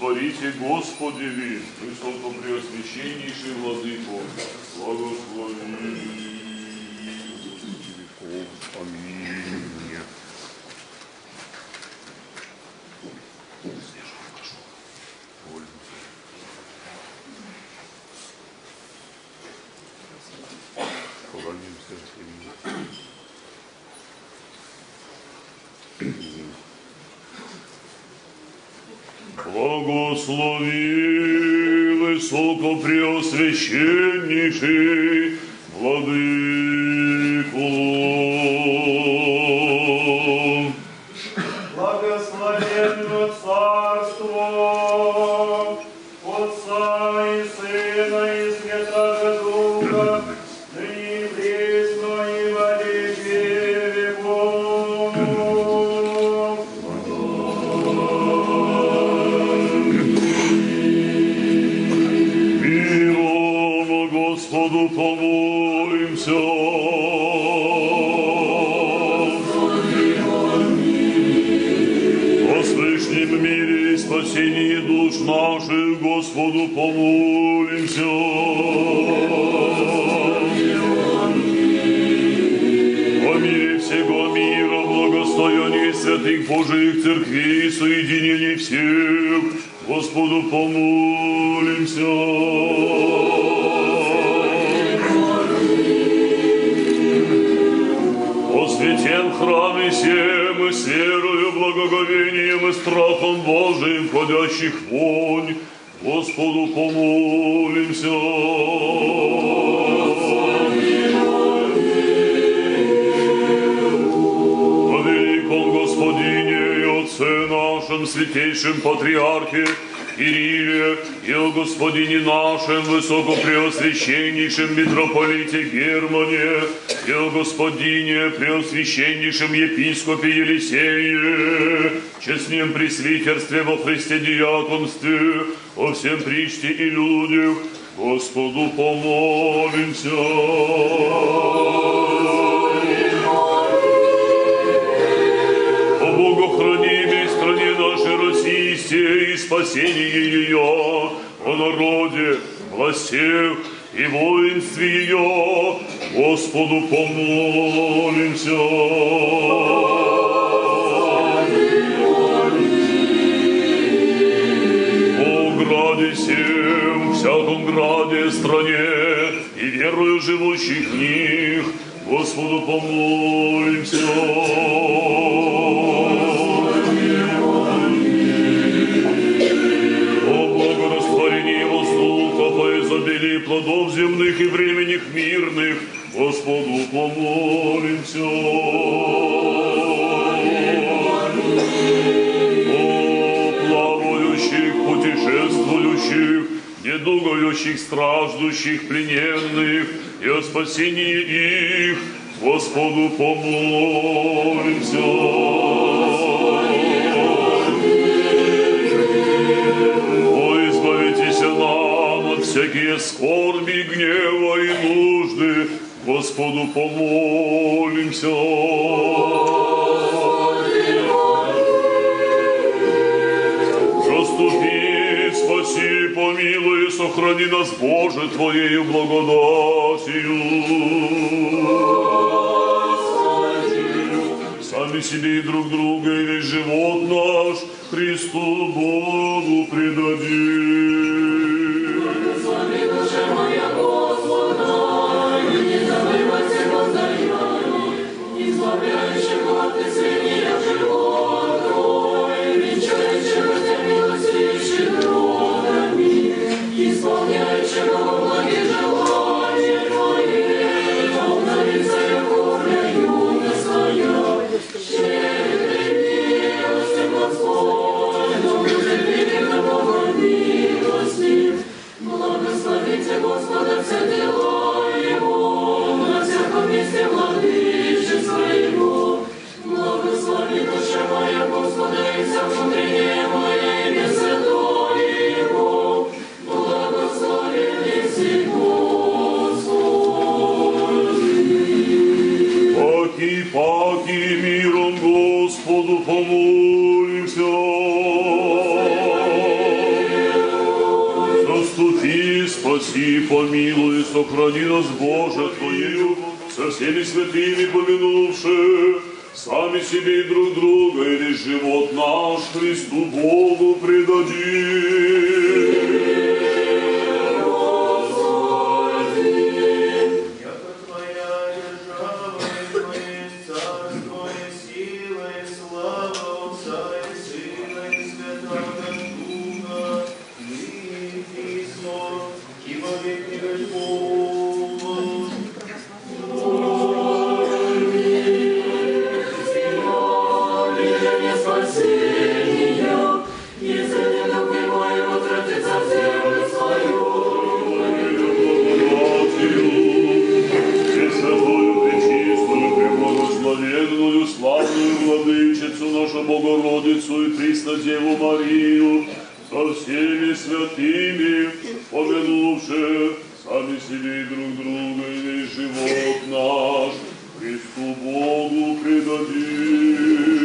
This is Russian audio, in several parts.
Время сотворите, Господи, ви, высокопреосвященнейший Владыко, благослови. Аминь. Поклонимся Ему. Благослови нашем, высокопреосвященнейшем митрополите Германе и о Господине преосвященнейшем епископе Елисее, честнем пресвитерстве во Христе диаконстве, о всем причте и людях, Господу помолимся. О Богохранимой стране нашей России и спасении ее, о народе, властях и воинстве ее, Господу помолимся. О граде всем, всяком граде, стране и верою живущих в них, Господу помолимся. Плодов земных и временных мирных, Господу помолимся. О плавающих, путешествующих, недугающих, страждущих, плененных и о спасении их, Господу помолимся. Всякие скорби, гнева и нужды, Господу помолимся. Заступи, спаси, помилуй, сохрани нас, Боже, Твоею благодатью. Сами себе и друг друга, и весь живот наш Христу Богу предадим. помилуй, сохрани нас, Боже, Твоею, со всеми святыми помянувши, сами себе и друг друга, и весь живот наш Христу нашу Богородицу и Преснодеву Марию со всеми святыми, помянувши сами себе и друг друга и весь живот наш, Христу Богу предадим.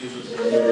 就是直接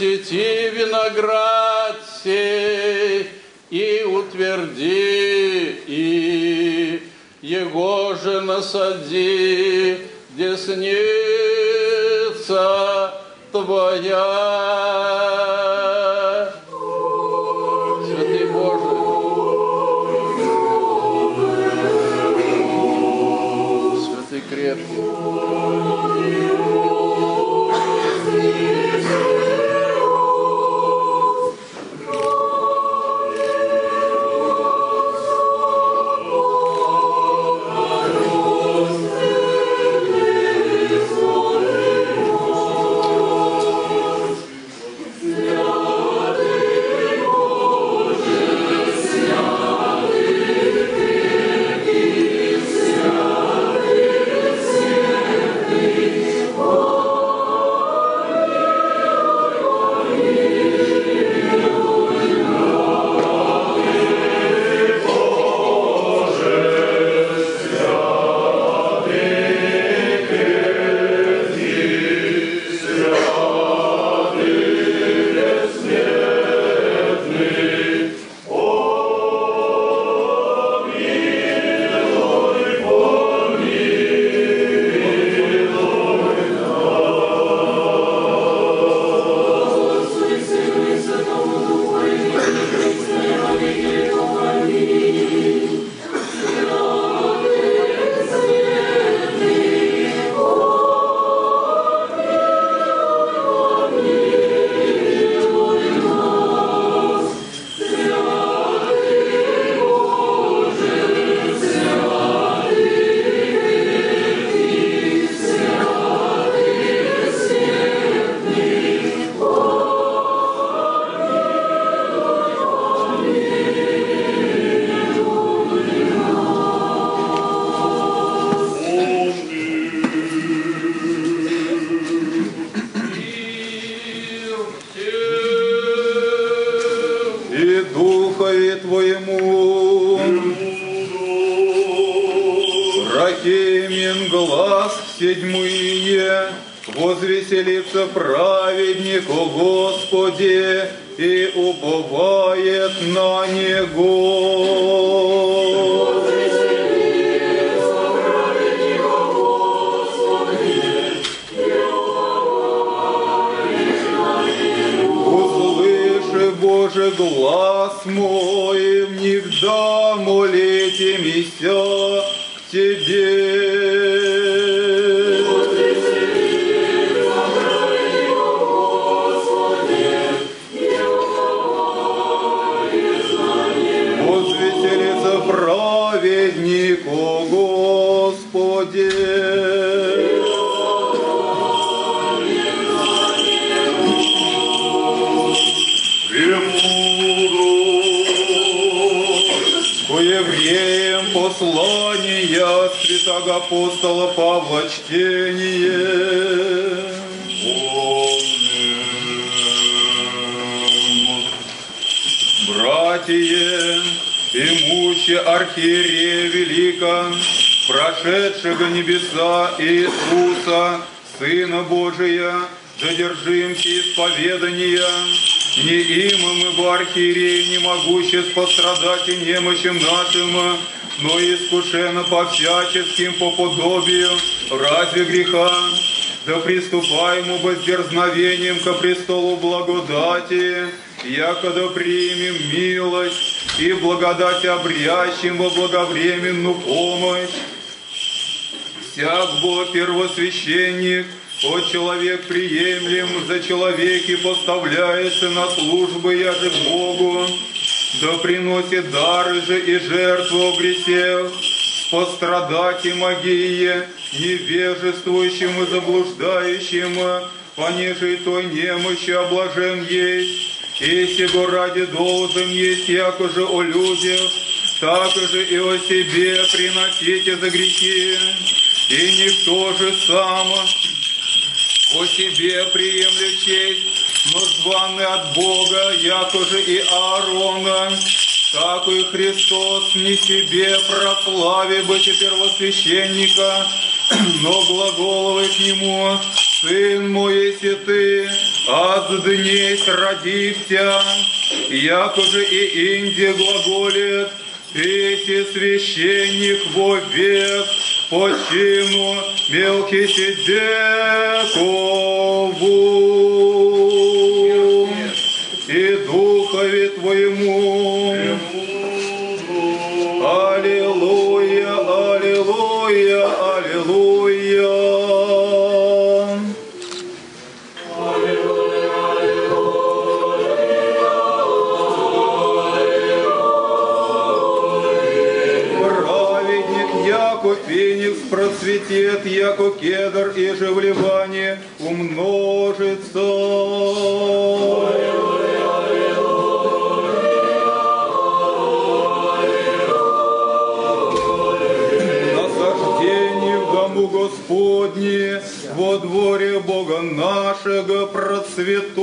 и посети виноград сей, и утверди, и его же насади, апостола Павла чтение. Братья, имуще архиерея велика, прошедшего небеса Иисуса, Сына Божия, задержимся исповедания, не им мы в архиерей, не могуще пострадать и немощам нашим, но искушено по всяческим по подобию, разве греха? Да приступаем воздерзновением ко престолу благодати, якогда примем милость и благодать обрящим во благовременную помощь. Всяк Бог первосвященник, от человек приемлем, за человеки поставляется на службы я же Богу, да приносит дары же и жертву в грехах, пострадать и магие, невежествующим и заблуждающим, понеже и той немощи облажен есть, и сего ради должен есть, яко же о людях, так же и о себе приносите за грехи, и никто же сам о себе приемлет честь, но званы от Бога, я тоже и Аарона, так и Христос не себе прославе быть и первосвященника, но глаголовый к нему, Сын мой, если ты, отднесь родився, тоже и Инде глаголит, Эти священник во век по чину Мелкисидекову. цветет, яко кедр, и же вливание умножится. Насаждение в дому Господне, во дворе Бога нашего процветут.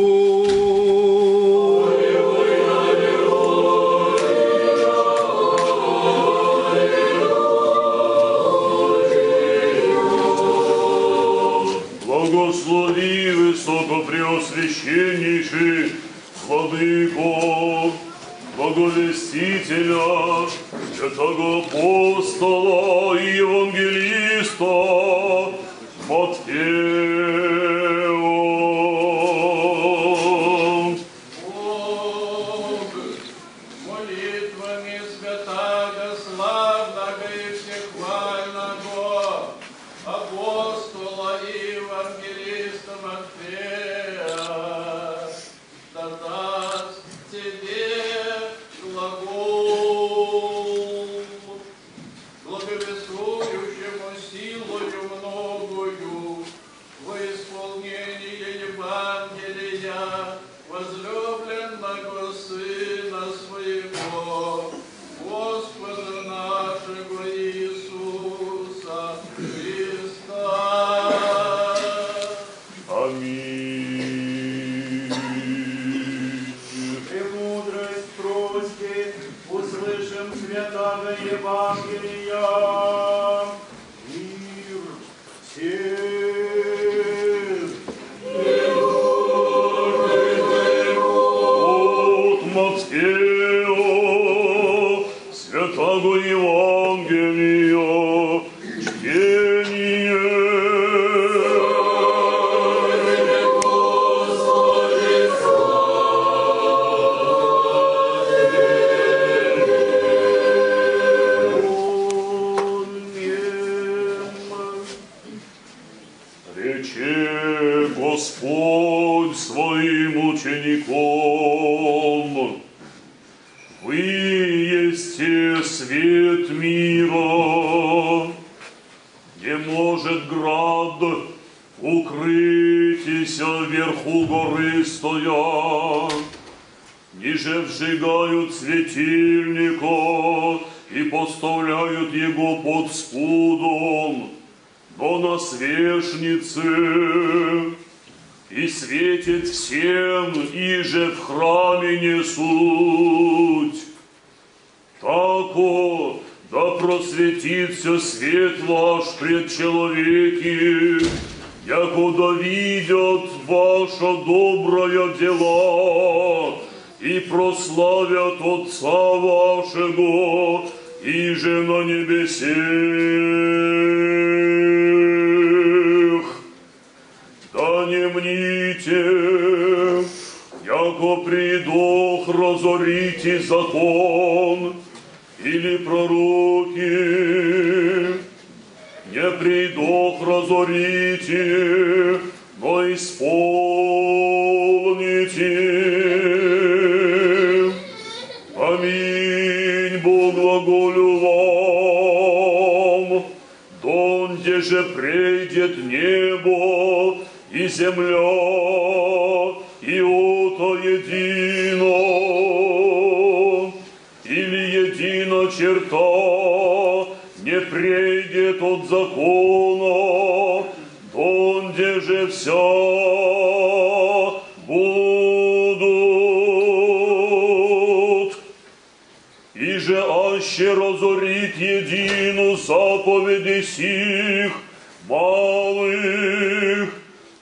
священнейший, владыко, благовестителя, святого апостола и евангелиста Матфея.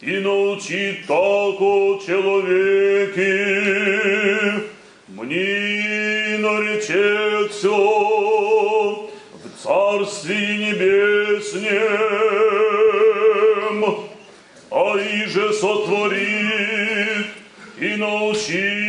И научи тако человеки, мне наречется в Царстве Небеснем, а иже сотворит и научит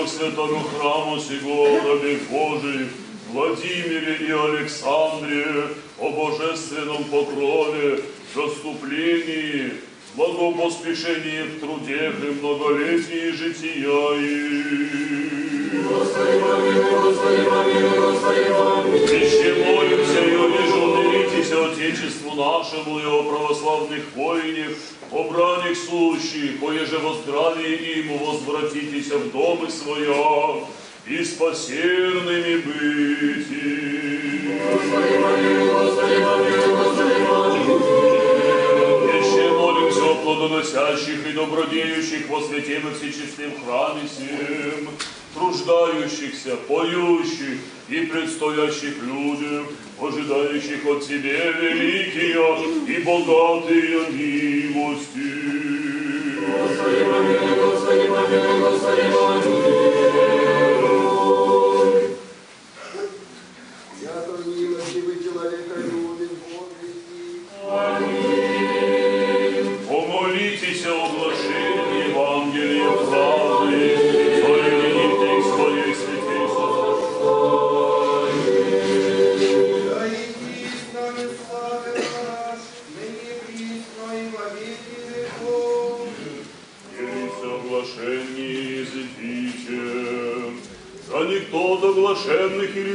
ктиторах святого храма сего, рабе Божий, Владимире и Александре, о божественном покрове, заступлении, благопоспешении в трудах и многолетней жития их. Еще молимся и о умилитесь Отечеству нашему и о православных воинах, о бранях сущих, о еже во здравии им возвратитесь в домы своя и спасерными быти. Еще молимся о плодоносящих и добродеющих во святем и всечестным храме сем, труждающихся, поющих и предстоящих людям, ожидающих от Тебе великие и богатые милости. Яко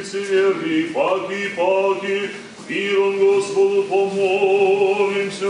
лицеверий, паки паки, миром Господу помолимся.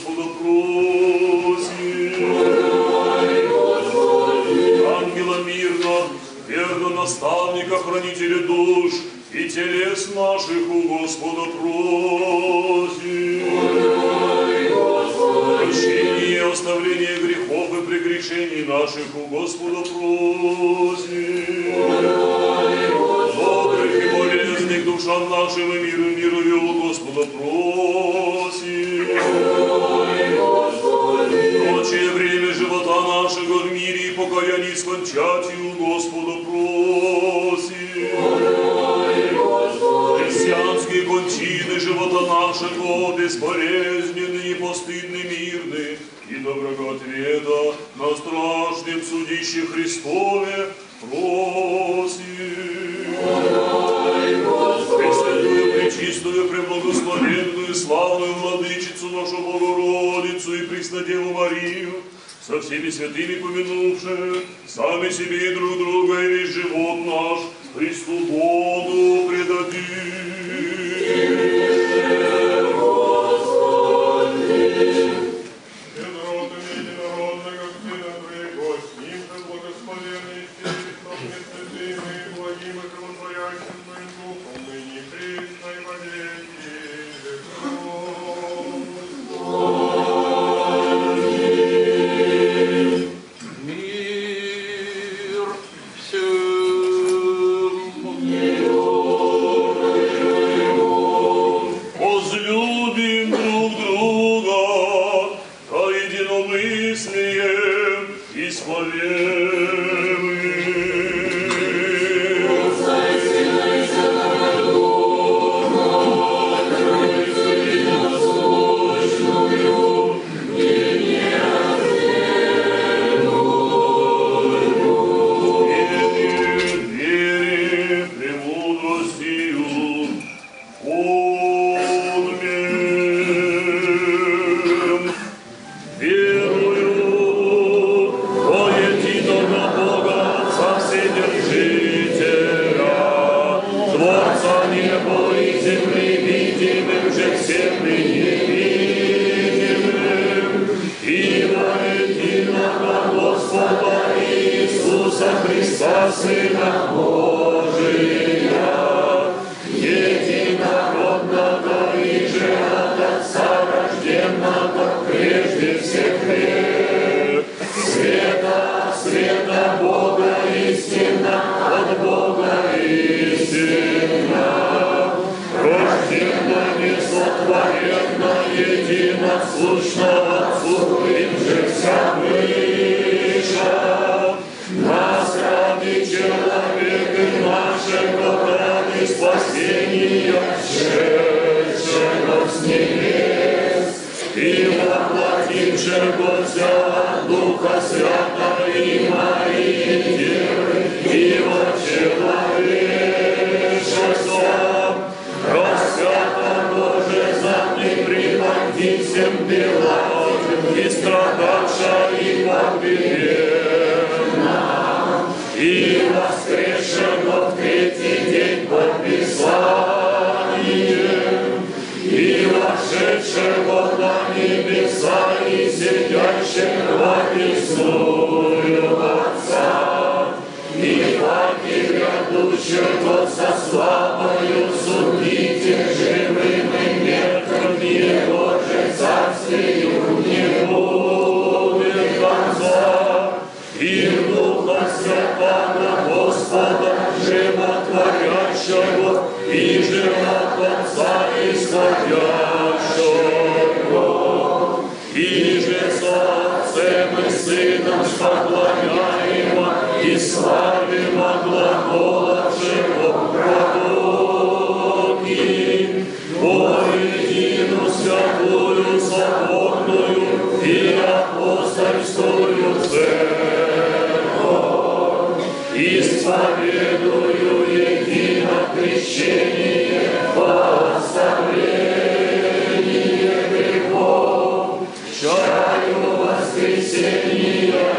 Господа просим. Ангела мирно, верно наставника, хранителя душ, и телес наших у Господа просим. Прощение и оставление грехов и прегрешений наших у Господа просим. Добрых и болезных душам нашего мира, мира и святыми помянувши, сами себе и друг друга и и всем белам, и страдавша и победена, и воскрешено в третий день по Писаниям, и вошедшего на небеса и сидящего престолю Отца, и паки грядущего славим о глаголах живом пророке, о едину святую соборную и апостольскую церковь, исповедую едино крещение по оставлении грехов, чаю воскресения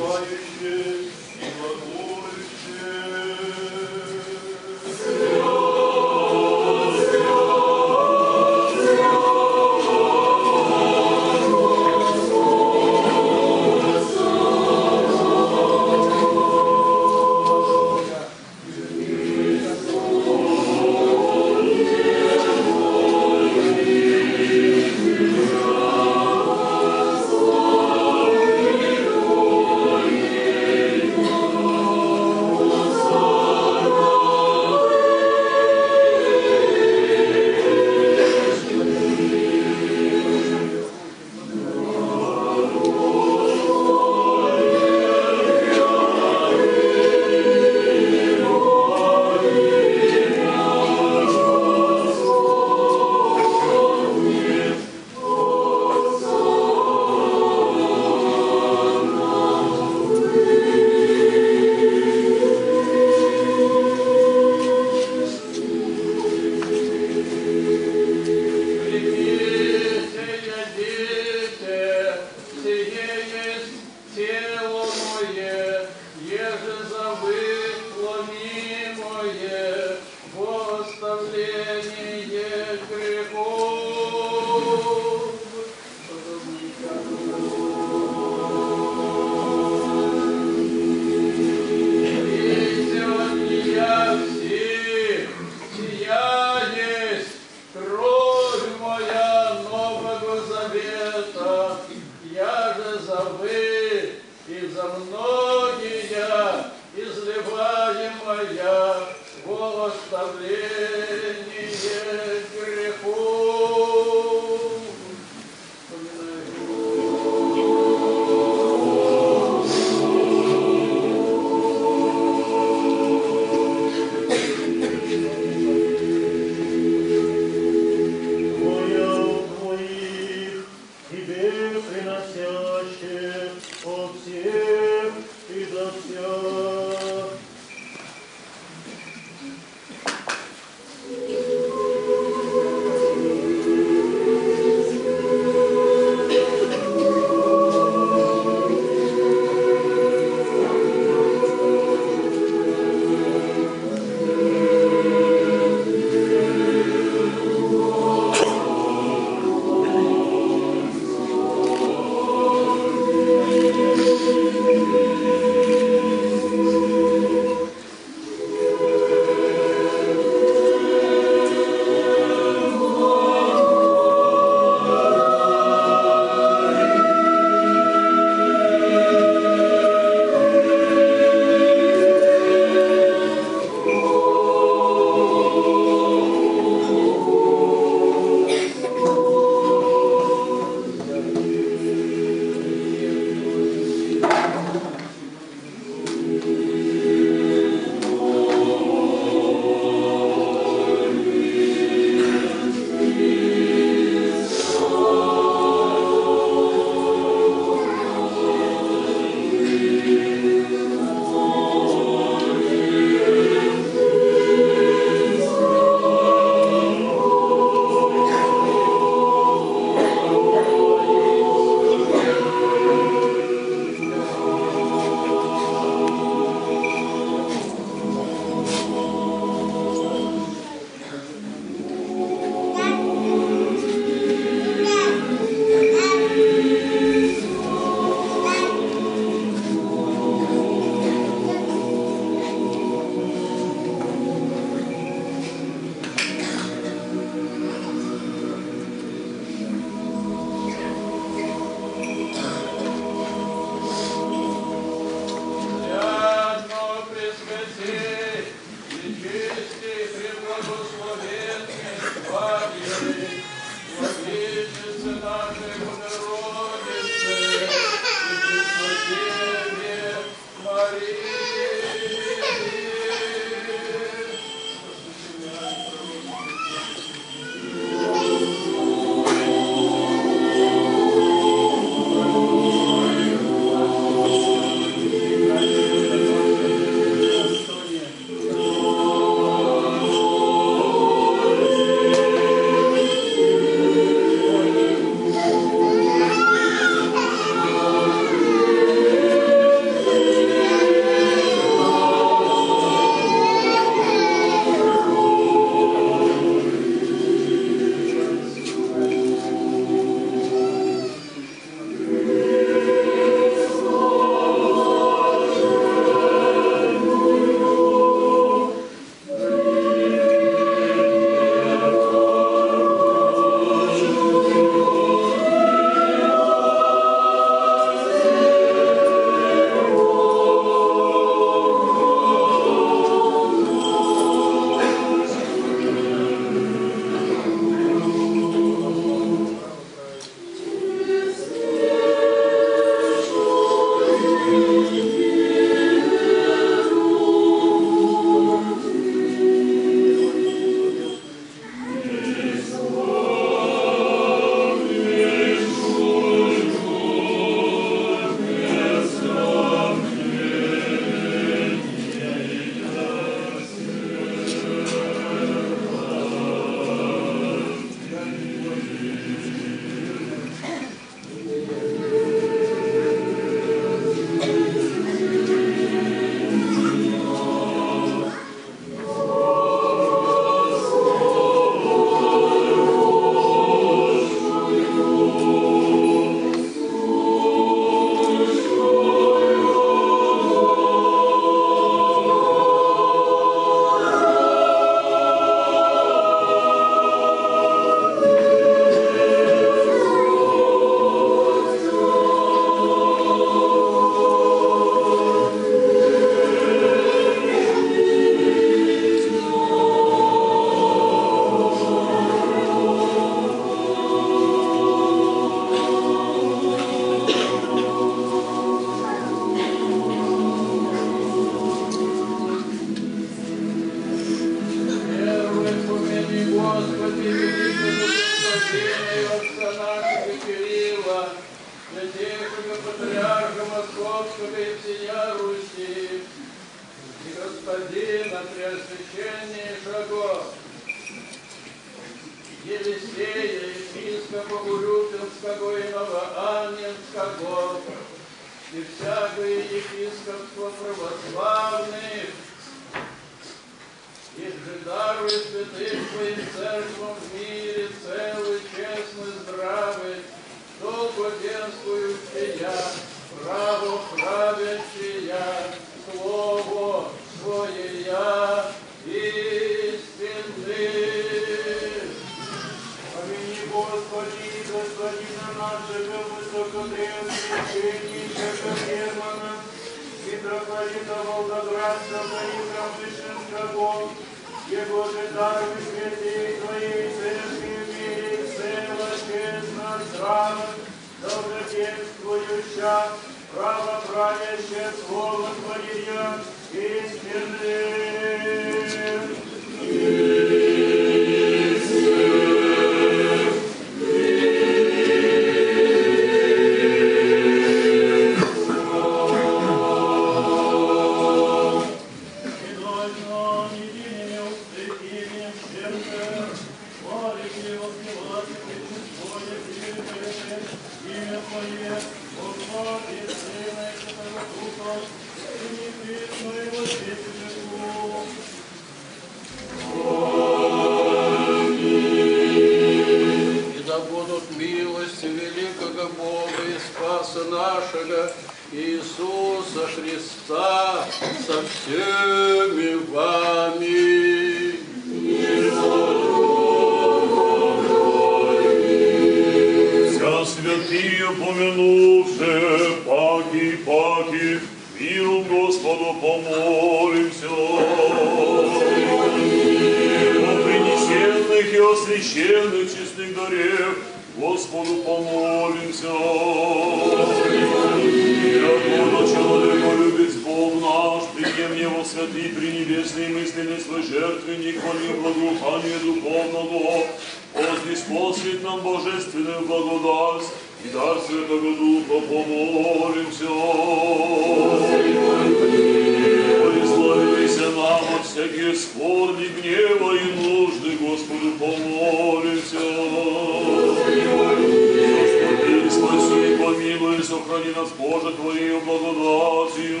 Господи, помилуй, сохрани нас, Боже, Твоею благодатью.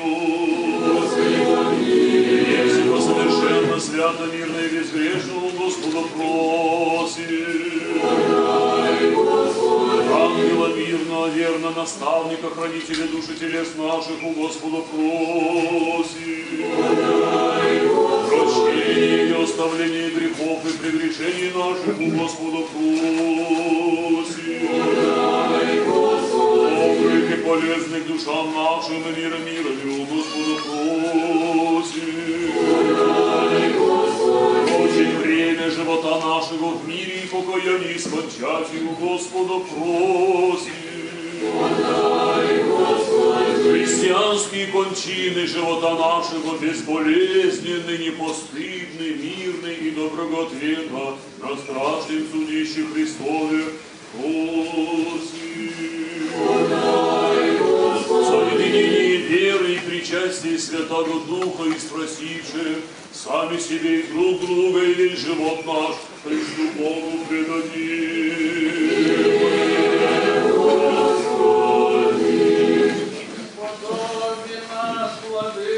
И всего совершенно, свято, мирно и безгрешного Господа просим. Ангела мирно, верно, наставника, хранителя души телес наших у Господа просим. Прощение и оставление грехов и прегрешений наших у Господа просим. Добрых и полезных душам нашим и мира мира у Господа просим. Очень время живота нашего в мире и покаянии скончать и у Господа просим. Христианские кончины живота нашего безболезненны, непостыдны, мирны и доброготвенно на страшном судище Христове просим. Соединение веры и причастие Святого Духа и спросивши сами себе и друг друга и весь живот наш Христу Богу предадим. Подоби нас, Владыко,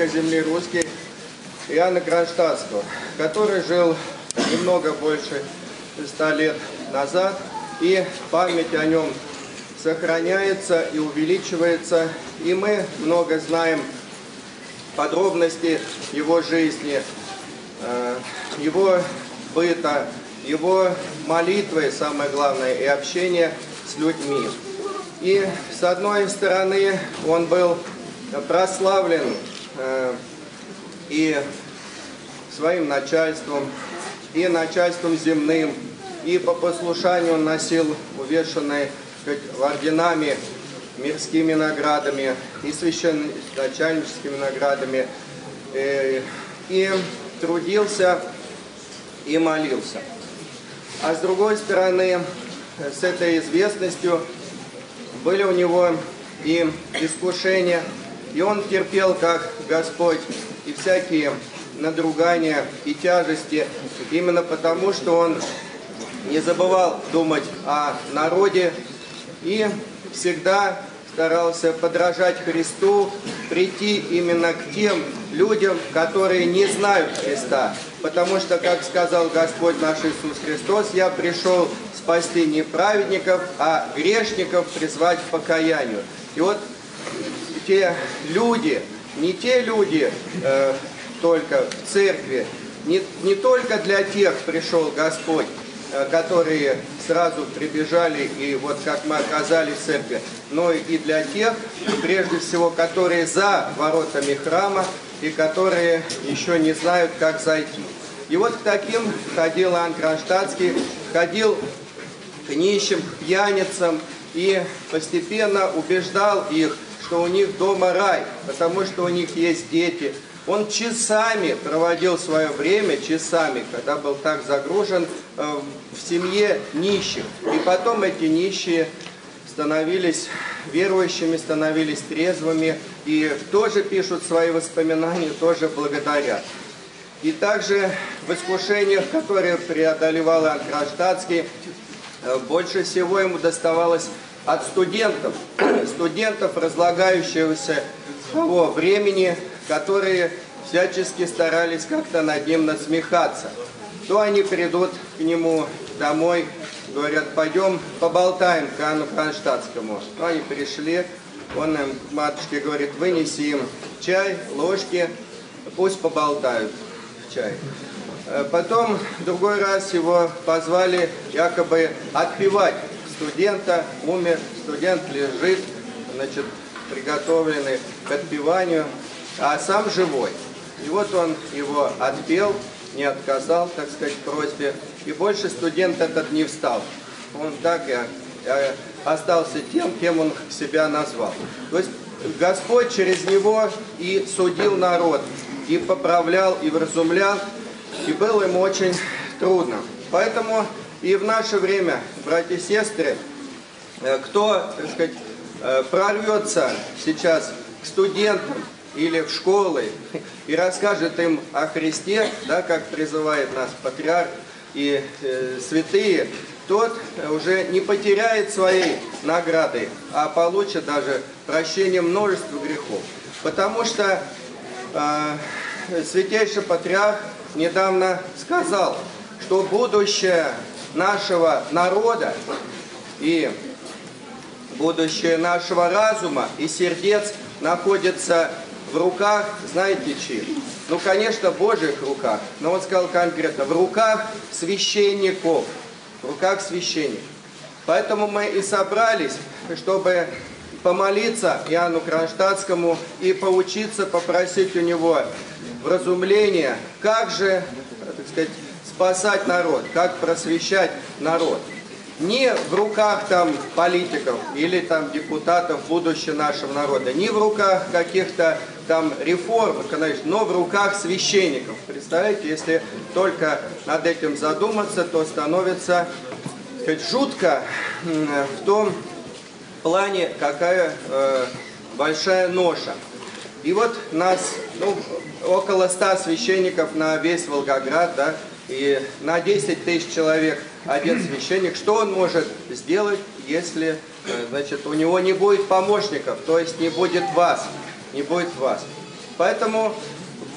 печальника земли русской Иоанна Кронштадтского, который жил немного больше ста лет назад, и память о нем сохраняется и увеличивается, и мы много знаем подробности его жизни, э, его быта, его молитвы, самое главное, и общение с людьми. И с одной стороны он был прославлен и своим начальством, и начальством земным, и по послушанию носил увешанные орденами, мирскими наградами и священноначальническими наградами, э, и трудился и молился. А с другой стороны, с этой известностью были у него и искушения, и он терпел, как Господь, и всякие надругания и тяжести, именно потому, что он не забывал думать о народе и всегда старался подражать Христу, прийти именно к тем людям, которые не знают Христа. Потому что, как сказал Господь наш Иисус Христос, я пришел спасти не праведников, а грешников призвать к покаянию. И вот те люди, не те люди э, только в церкви, не, не только для тех пришел Господь, Э, которые сразу прибежали, и вот как мы оказались в церкви, но и для тех, прежде всего, которые за воротами храма и которые еще не знают, как зайти. И вот к таким ходил Иоанн ходил к нищим, к пьяницам и постепенно убеждал их, что у них дома рай, потому что у них есть дети, он часами проводил свое время, часами, когда был так загружен э, в семье нищих. И потом эти нищие становились верующими, становились трезвыми и тоже пишут свои воспоминания, тоже благодарят. И также в искушениях, которые преодолевал Иоанн Кронштадтский, э, больше всего ему доставалось от студентов, студентов, разлагающегося того времени, которые всячески старались как-то над ним насмехаться. То они придут к нему домой, говорят, пойдем поболтаем к Анну Кронштадтскому. То они пришли, он им, матушке говорит, вынеси им чай, ложки, пусть поболтают в чай. Э, потом другой раз его позвали якобы отпевать студента, умер, студент лежит, значит, приготовленный к отпеванию а сам живой. И вот он его отпел, не отказал, так сказать, просьбе, и больше студент этот не встал. Он так и остался тем, кем он себя назвал. То есть Господь через него и судил народ, и поправлял, и вразумлял, и было ему очень трудно. Поэтому и в наше время, братья и сестры, э, кто, так сказать, э, прорвется сейчас к студентам, или в школы и расскажет им о Христе, да, как призывает нас патриарх и э, святые, тот уже не потеряет своей награды, а получит даже прощение множества грехов. Потому что э, святейший патриарх недавно сказал, что будущее нашего народа и будущее нашего разума и сердец находится в руках, знаете чьих? Ну, конечно, в Божьих руках, но он сказал конкретно, в руках священников, в руках священников. Поэтому мы и собрались, чтобы помолиться Иоанну Кронштадтскому и поучиться, попросить у него вразумления, как же, так сказать, спасать народ, как просвещать народ не в руках там политиков или там депутатов будущего нашего народа, не в руках каких-то там реформ, но в руках священников. Представляете, если только над этим задуматься, то становится сказать, жутко в том плане, какая э, большая ноша. И вот нас ну, около ста священников на весь Волгоград, да, и на 10 тысяч человек один священник, что он может сделать, если э, значит, у него не будет помощников, то есть не будет вас? не будет вас. Поэтому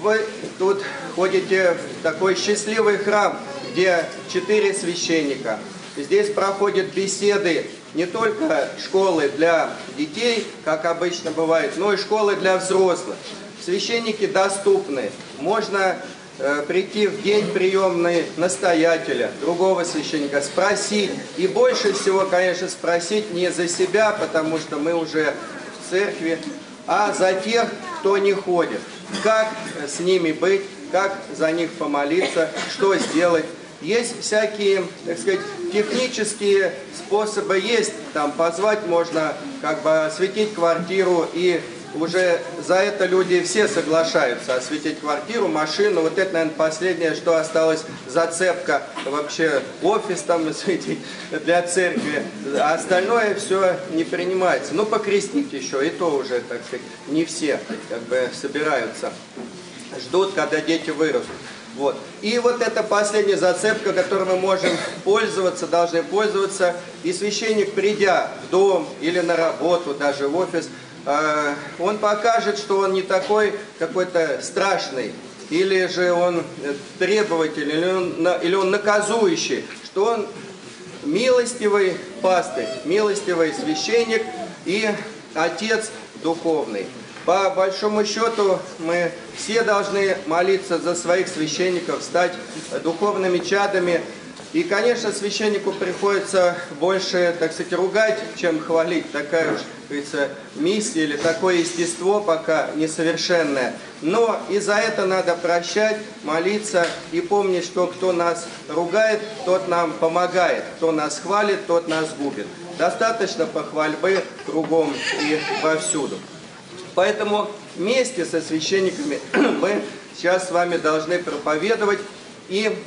вы тут ходите в такой счастливый храм, где четыре священника. Здесь проходят беседы не только школы для детей, как обычно бывает, но и школы для взрослых. Священники доступны. Можно прийти в день приемный настоятеля, другого священника, спросить. И больше всего, конечно, спросить не за себя, потому что мы уже в церкви, а за тех, кто не ходит. Как с ними быть, как за них помолиться, что сделать. Есть всякие, так сказать, технические способы есть. Там позвать можно, как бы осветить квартиру и уже за это люди все соглашаются осветить квартиру, машину. Вот это, наверное, последнее, что осталось зацепка вообще офис там осветить для церкви. А остальное все не принимается. Ну, покрестить еще, и то уже, так сказать, не все как бы собираются. Ждут, когда дети вырастут. Вот. И вот эта последняя зацепка, которой мы можем пользоваться, должны пользоваться. И священник, придя в дом или на работу, даже в офис, он покажет, что он не такой какой-то страшный, или же он требовательный, или он, или он наказующий, что он милостивый пастырь, милостивый священник и отец духовный. По большому счету мы все должны молиться за своих священников, стать духовными чадами. И, конечно, священнику приходится больше, так сказать, ругать, чем хвалить. Такая уж, говорится, миссия или такое естество пока несовершенное. Но и за это надо прощать, молиться и помнить, что кто нас ругает, тот нам помогает. Кто нас хвалит, тот нас губит. Достаточно похвальбы кругом и повсюду. Поэтому вместе со священниками мы сейчас с вами должны проповедовать и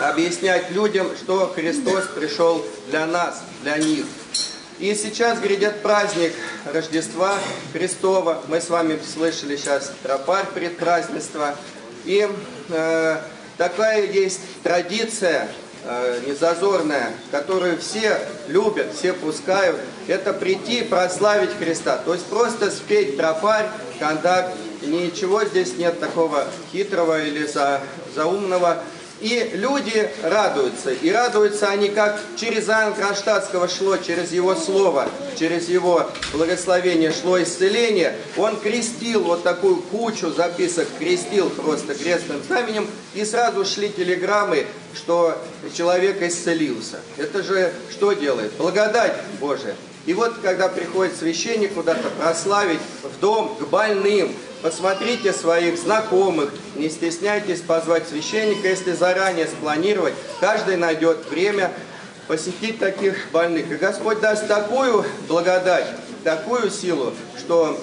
объяснять людям, что Христос пришел для нас, для них. И сейчас грядет праздник Рождества Христова. Мы с вами слышали сейчас тропарь предпразднества. И э, такая есть традиция Э, незазорная, которую все любят, все пускают, это прийти прославить Христа. То есть просто спеть тропарь, контакт, ничего здесь нет такого хитрого или за, заумного. И люди радуются. И радуются они как через Иоанна Кронштадтского шло, через его слово, через его благословение шло исцеление. Он крестил вот такую кучу записок, крестил просто крестным знаменем. И сразу шли телеграммы, что человек исцелился. Это же что делает? Благодать Божия. И вот, когда приходит священник куда-то прославить в дом к больным, посмотрите своих знакомых, не стесняйтесь позвать священника, если заранее спланировать, каждый найдет время посетить таких больных. И Господь даст такую благодать, такую силу, что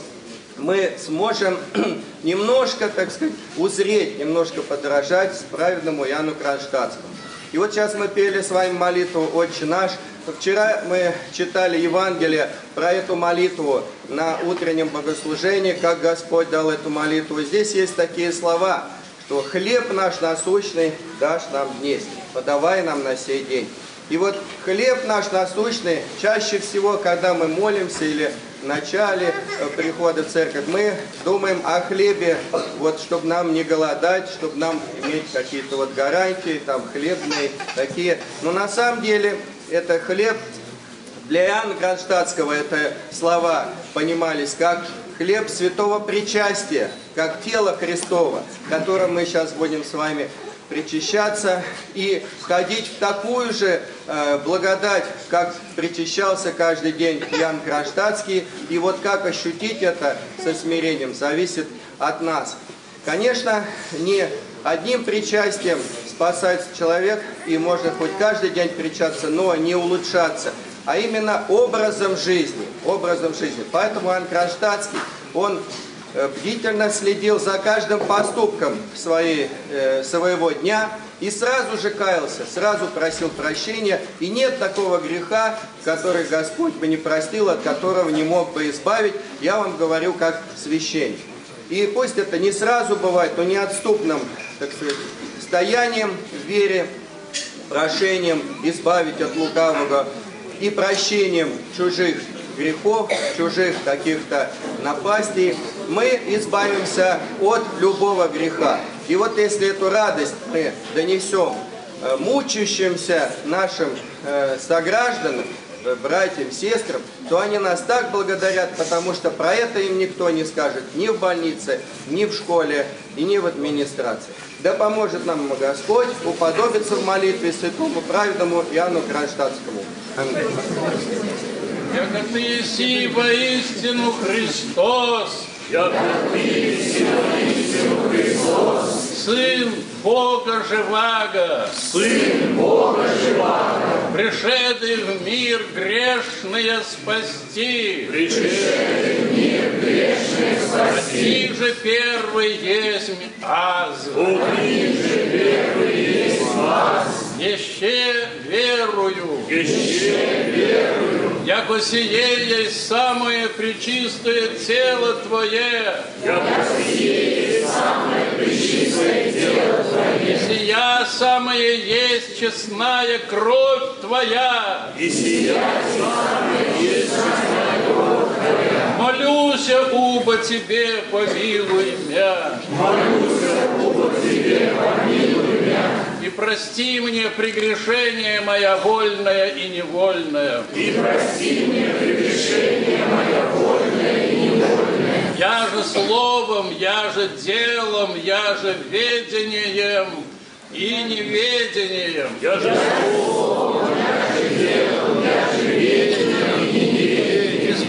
мы сможем немножко, так сказать, узреть, немножко подражать праведному Яну Кронштадтскому. И вот сейчас мы пели с вами молитву «Отче наш». Вчера мы читали Евангелие про эту молитву на утреннем богослужении, как Господь дал эту молитву. Здесь есть такие слова, что «Хлеб наш насущный дашь нам днесь, подавай нам на сей день». И вот хлеб наш насущный, чаще всего, когда мы молимся или начале э, прихода в церковь, мы думаем о хлебе, вот, чтобы нам не голодать, чтобы нам иметь какие-то вот гарантии, там, хлебные такие. Но на самом деле это хлеб, для Иоанна Кронштадтского это слова понимались как хлеб святого причастия, как тело Христова, которым мы сейчас будем с вами причащаться и входить в такую же э, благодать, как причащался каждый день Ян Кронштадтский. И вот как ощутить это со смирением, зависит от нас. Конечно, не одним причастием спасается человек, и можно хоть каждый день причаться, но не улучшаться, а именно образом жизни, образом жизни. Поэтому Иоанн Кронштадтский, он бдительно следил за каждым поступком своей, э, своего дня и сразу же каялся, сразу просил прощения. И нет такого греха, который Господь бы не простил, от которого не мог бы избавить. Я вам говорю как священник. И пусть это не сразу бывает, но неотступным, так сказать, стоянием в вере, прошением избавить от лукавого и прощением чужих грехов, чужих каких-то напастей, мы избавимся от любого греха. И вот если эту радость мы донесем э, мучающимся нашим э, согражданам, э, братьям, сестрам, то они нас так благодарят, потому что про это им никто не скажет ни в больнице, ни в школе и ни в администрации. Да поможет нам Господь уподобиться в молитве святому праведному Иоанну Кронштадтскому. Аминь. Яко ты еси воистину Христос, Сын Бога живаго, Сын Бога живаго, пришедший в мир грешные спасти, пришедший в мир грешных спасти, Ти же первый есть аз, Ниже первый есть вас, еще верую, еще верую, яко сие есть самое пречистое тело Твое, я посею самое пречистое тело Твое, сия самое есть честная кровь Твоя, и сия самое есть честная кровь Твоя. молюся, уба Тебе, помилуй меня. Молюся, Бога Тебе, помилуй И прости мне прегрешение моя вольное и невольное. и прости мне прегрешение мое вольное и невольное. Я же словом, я же делом, я же ведением и неведением. Я же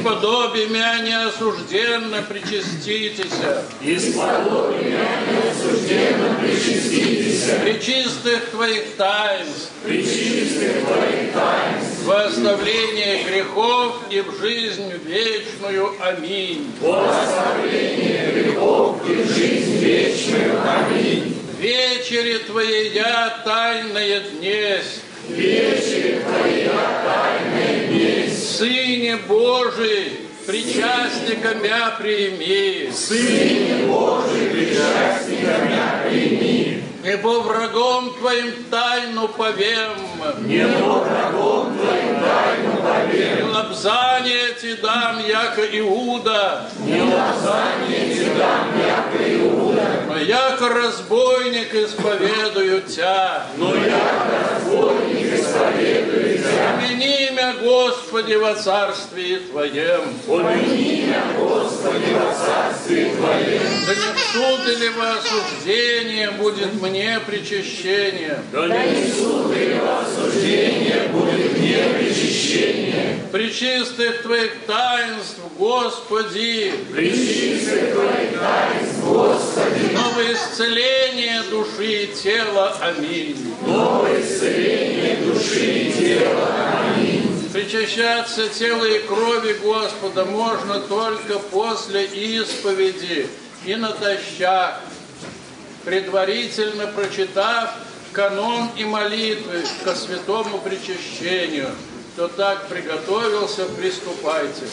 Исподоби меня неосужденно причаститесь. Исподоби меня неосужденно причаститесь, Причистых Твоих таинств, причистых Твоих таинств, во оставление грехов и в жизнь вечную. Аминь. во оставление грехов и в жизнь вечную. Аминь. Вечери Твоей я тайное днесь, Вечери тайная месть, Сыне Божий, причастника мя прими, Сыне Божий, причастника меня прими, ибо врагом Твоим тайну повем, не по врагом Твоим тайну повем, лобзание Ти дам, яко Иуда, не лазание Тебе дам, яко Иуда, но яко разбойник исповедую Тя. но я разбойник исповедую Тебя. Имя Господи во Царстве Твоем, Помяни меня, Господи, во Царстве Твоем, да не суд или во осуждение будет мне причащение. да не суд или осуждение будет мне причащение. Пречистых Твоих таинств, Господи, Причистых Твоих таинств, Господи, новое исцеление души и тела. Аминь. новое исцеление души и тела. Аминь. Причащаться тела и крови Господа можно только после исповеди и натощак, предварительно прочитав канон и молитвы ко святому причащению. Кто так приготовился, приступайте.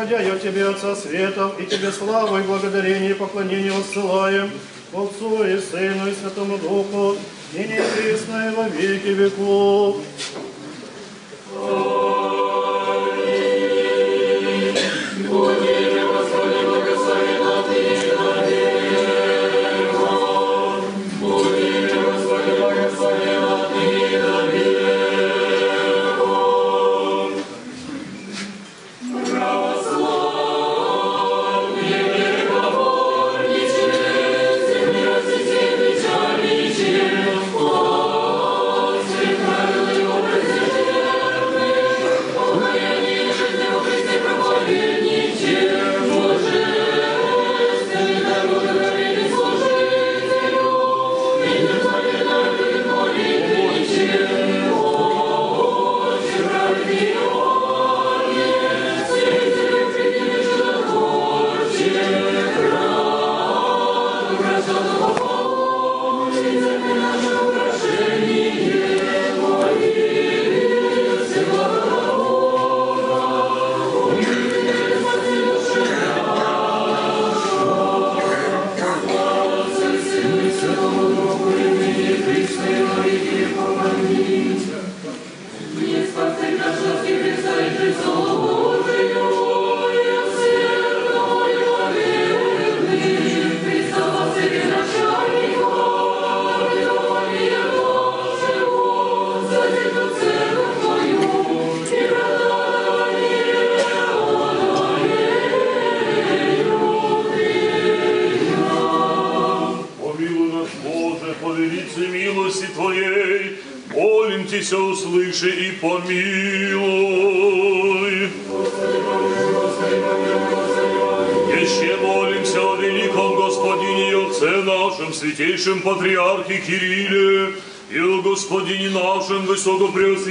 Восходя я Тебе, Отца Светов, и Тебе славу и благодарение и поклонение воссылаем, Отцу и Сыну и Святому Духу, и неизвестное во веки веков.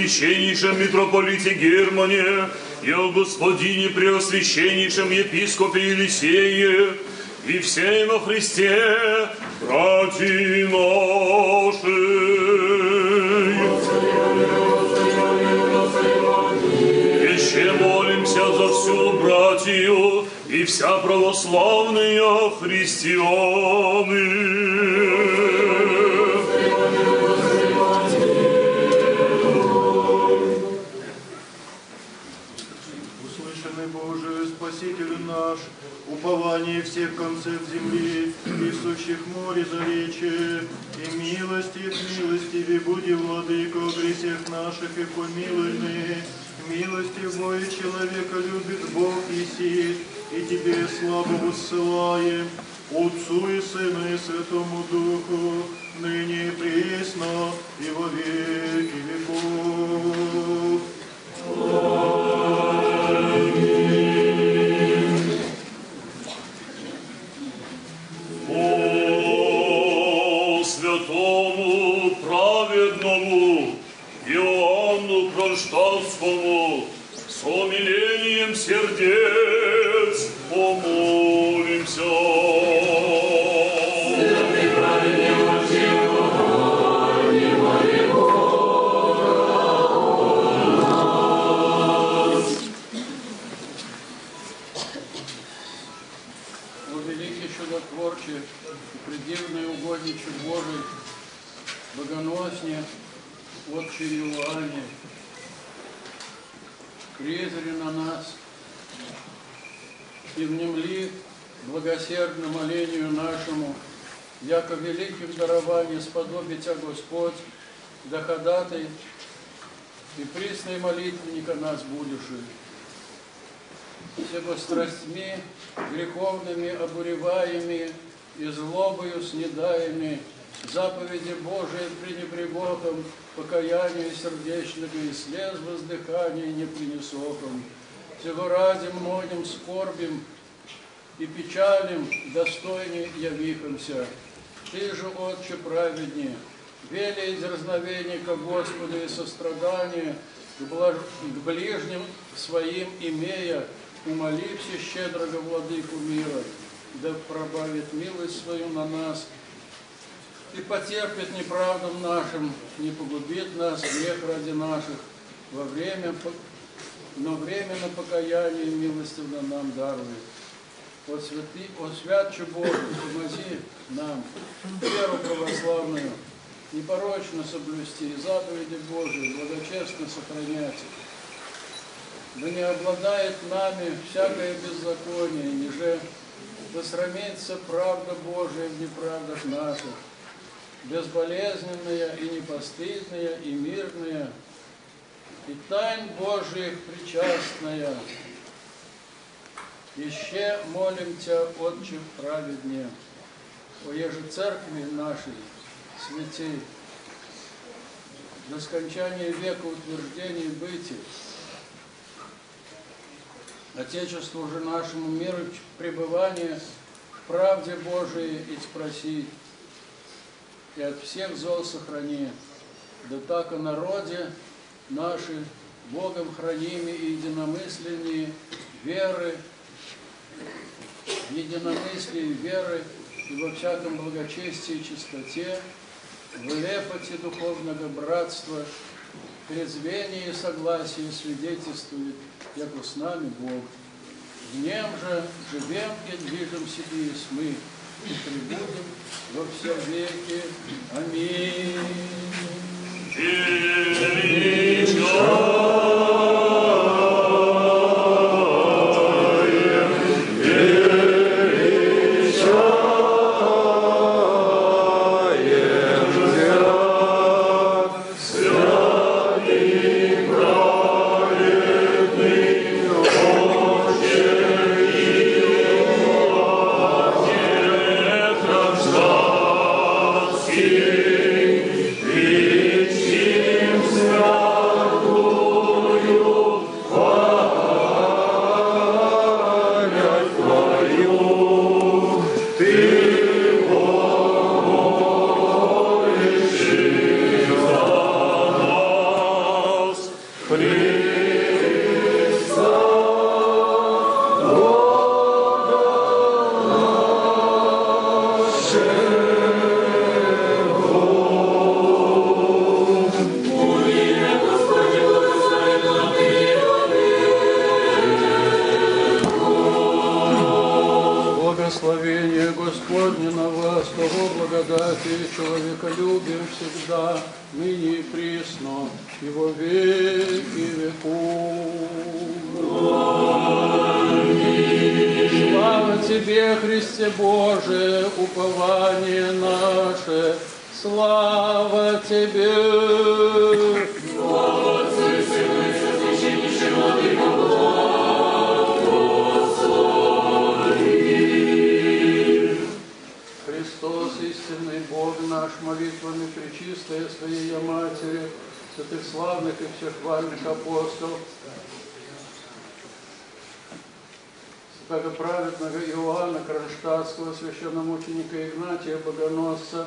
Высокопреосвященнейшем митрополите Германе, и о Господине Преосвященнейшем епископе Елисее, и всей во Христе, братья наши. Еще молимся за всю братью и вся православные христианы. Заречия, и милости к милости буди, Владыко, грехах наших и помилуй. Милости Божьей человека любит Бог Иси, и Тебе славу высылаем, Отцу и Сыну и Святому Духу, ныне и присно, и во веки веков. Богоносне, Отче Иоанне, презри на нас и внемли благосердно молению нашему, яко великих дарований сподобится Господь, да ходатай и присный молитвенника нас будешь всего страстьми греховными обуреваемыми и злобою снедаемыми, заповеди Божии пренебрегохом, покаянию сердечного и слез воздыхания не принесохом. Всего ради многим скорбим и печалим достойней явихомся. Ты же, Отче праведнее, вели дерзновение ко Господу и сострадание к, к ближним своим имея, умолився щедрого владыку мира, да пробавит милость свою на нас и потерпит неправдам нашим, не погубит нас грех ради наших, во время, но время на покаяние милостивно нам дарует. О, святы, о святче Божий, помози нам веру православную непорочно соблюсти и заповеди Божии, благочестно сохранять. Да не обладает нами всякое беззаконие, ниже да срамится правда Божия в неправдах наших, безболезненная и непостыдная и мирная, и тайн Божиих причастная. Еще молим Тебя, Отче праведне, о еже церкви нашей, святей, до скончания века утверждений быти, Отечеству же нашему миру пребывания в правде Божией и спроси, и от всех зол сохрани, да так и народе наши Богом храними и единомысленнее веры, в единомыслии веры и во всяком благочестии и чистоте, в лепоте духовного братства, трезвении и согласии свидетельствует, яко с нами Бог. В нем же живем и движемся и мы, и пребудем во все веки. Аминь. Благословение Тебе, Христе Боже, упование наше, слава Тебе! Христос, истинный Бог наш, молитвами Пречистая Своей Матери, святых славных и всех хвальных апостолов, святого праведного Иоанна Кронштадтского, священномученика Игнатия Богоносца,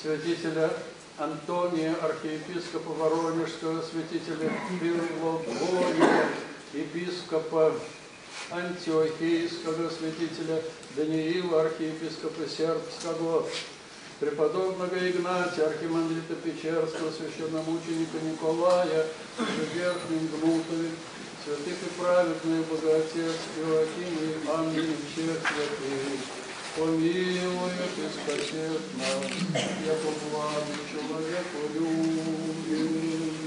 святителя Антония, архиепископа Воронежского, святителя Филология, епископа Антиохийского, святителя Даниила, архиепископа Сербского, преподобного Игнатия, архимандрита Печерского, священномученика Николая, Верхним Гнутове, святых и праведных Богоотец Иоаким и ангелы всех святых, помилует и спасет нас, яко благо человеку любим.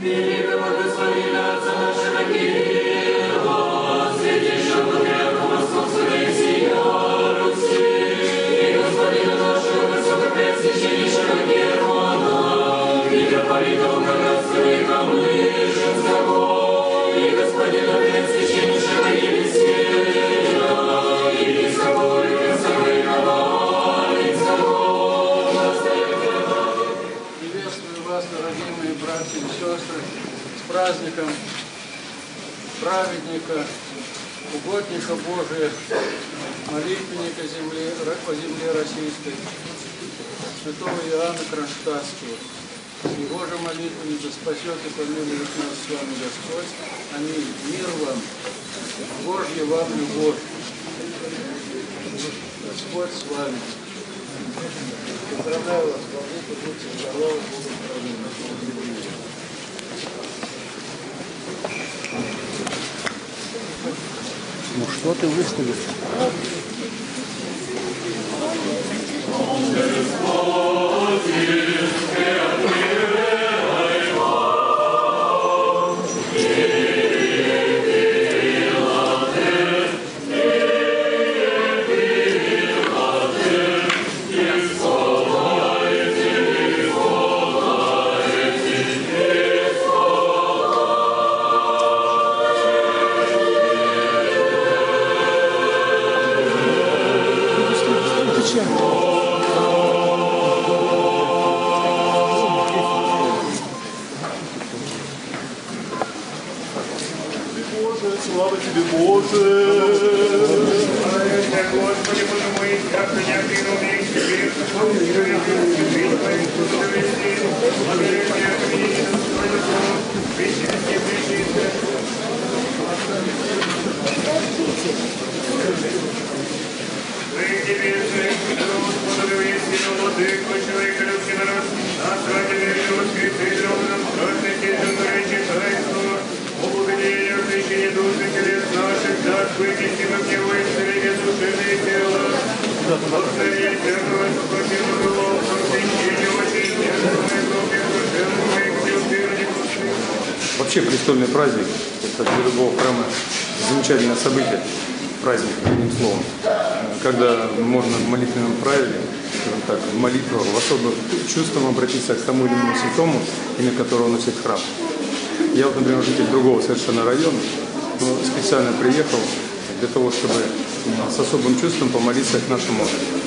Великого Господина Отца нашего Кирилла, с праздником праведника, угодника Божия, молитвенника земли, по земле российской, святого Иоанна Кронштадтского. Его же молитвами да спасет и помилует нас с вами Господь. Аминь. Мир вам, Божья вам любовь. Господь с вами. Поздравляю вас, Богу, будьте здоровы, Богу здоровы. Ну что ты выставил? Господи, Вообще престольный праздник, это для любого храма замечательное событие, праздник, одним словом. Когда можно в молитвенном правиле, так, в молитву, в особым чувством обратиться к тому или иному святому, имя которого носит храм. Я вот, например, житель другого совершенно района, но специально приехал для того, чтобы м, с особым чувством помолиться к нашему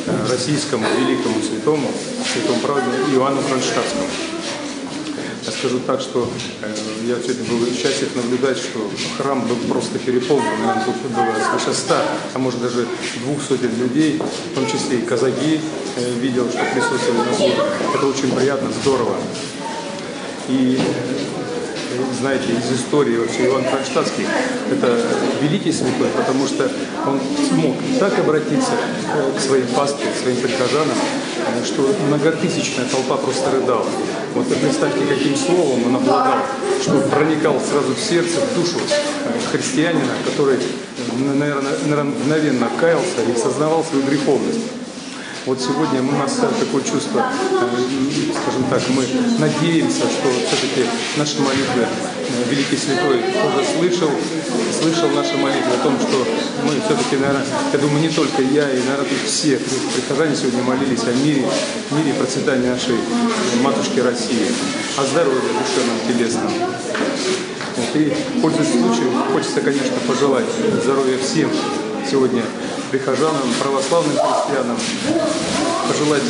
э, российскому великому святому, святому праведнику Иоанну Кронштадтскому. Скажу так, что э, я сегодня был счастлив наблюдать, что храм был просто переполнен. Наверное, тут было свыше ста, а может даже двух сотен людей, в том числе и казаки э, видел, что присутствовали на службе. Это очень приятно, здорово. И э, знаете, из истории вообще Иван Кронштадтский – это великий святой, потому что он смог так обратиться к своим пастве, к своим прихожанам, что многотысячная толпа просто рыдала. Вот вы представьте, каким словом он обладал, что проникал сразу в сердце, в душу э, христианина, который, наверное, мгновенно каялся и сознавал свою греховность. Вот сегодня у нас э, такое чувство, э, скажем так, мы надеемся, что все-таки наши молитвы э, Великий Святой тоже слышал, слышал наши молитвы о том, что мы все-таки, наверное, я думаю, не только я, и, наверное, тут все прихожане сегодня молились о мире, мире и процветании нашей матушки России, о здоровье душевном, телесном. Вот, и, пользуясь случаем, хочется, конечно, пожелать здоровья всем сегодня прихожанам, православным христианам, пожелать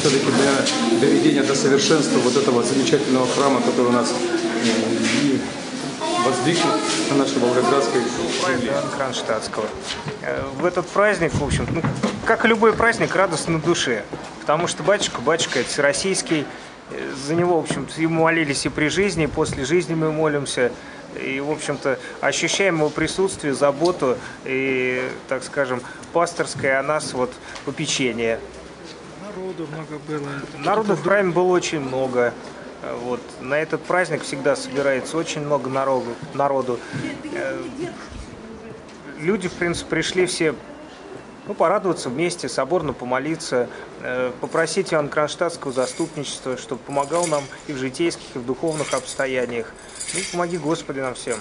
все-таки для доведения до совершенства вот этого замечательного храма, который у нас э, воздвигнут на нашей Волгоградской земле. Кронштадтского. Э, В этот праздник, в общем, ну, как и любой праздник, радостно на душе. Потому что батюшка, батюшка это всероссийский, Э, за него, в общем-то, ему молились и при жизни, и после жизни мы молимся. И, в общем-то, ощущаем его присутствие, заботу и, так скажем, пасторское о нас вот попечение. Народу много было. Народу в храме было очень много. Вот. На этот праздник всегда собирается очень много народу. народу. Э, Люди, в принципе, пришли все ну, порадоваться вместе, соборно помолиться, э, попросить Иоанна Кронштадтского заступничества, чтобы помогал нам и в житейских, и в духовных обстояниях. Ну, помоги Господи нам всем.